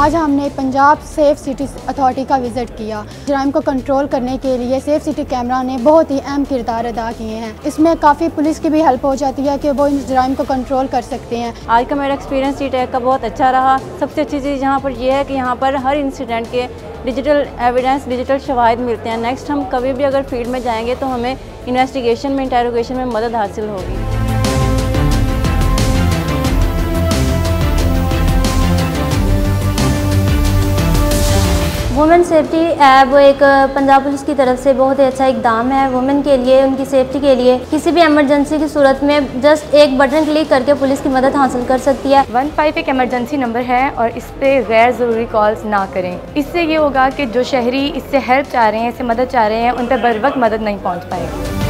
आज हमने Punjab safe city authority का विज़िट किया। जराइम को कंट्रोल करने के लिए सेफ़ सिटी कैमरा ने बहुत ही अहम किरदार अदा किए हैं। इसमें काफ़ी पुलिस की भी हेल्प हो जाती है कि वो इन जराइम को कंट्रोल कर सकते हैं। आज का मेरा एक्सपीरियंस सी टैग का बहुत अच्छा रहा। सबसे अच्छी चीज़ यहाँ पर यह है कि यहाँ पर हर इंसिडेंट के डिजिटल एविडेंस डिजिटल शवाहद मिलते हैं। नेक्स्ट हम कभी भी अगर फ़ील्ड में जाएँगे तो हमें इन्वेस्टिगेशन में इंटेरोगेशन में मदद हासिल होगी। वुमेन सेफ्टी ऐप वो एक पंजाब पुलिस की तरफ़ से बहुत ही अच्छा एक दाम है वुमेन के लिए, उनकी सेफ्टी के लिए। किसी भी इमरजेंसी की सूरत में जस्ट एक बटन क्लिक करके पुलिस की मदद हासिल कर सकती है। वन फाइव एक इमरजेंसी नंबर है और इस पे गैर ज़रूरी कॉल्स ना करें। इससे ये होगा कि जो शहरी इससे हेल्प चाह रहे हैं, इससे मदद चाह रहे हैं, उन पर बर वक्त मदद नहीं पहुँच पाएगी।